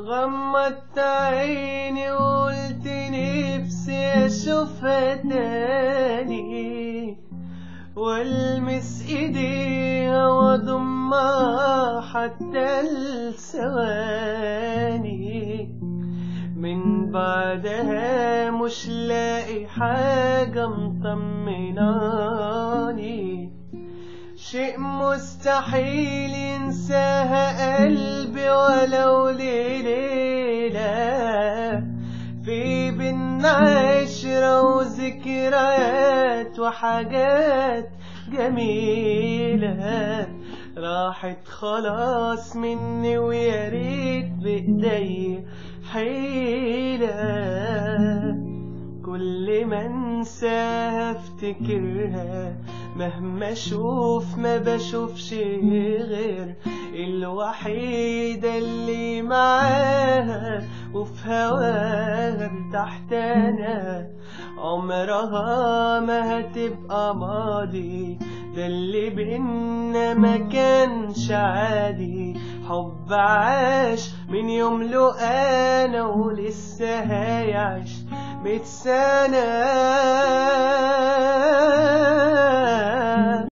غمضت عيني وقلت نفسي اشوفها تاني. والمس ايديها واضمها حتى الثواني من بعدها مش لاقي حاجة مطمناني. شيء مستحيل ينساها قلبي ولو ليلة في بينا عشرة وذكريات وحاجات جميلة. راحت خلاص مني ويا ريت بإيدي حيلة. كل ما انساها افتكرها مهما أشوف ما بشوفش غير الوحيدة اللي معاها وفي هواها ارتحت أنا. عمرها ما هتبقى ماضي ده اللي بينا ما كانش عادي. حب عاش من يوم له أنا ولسه هيعيش ميت سنة.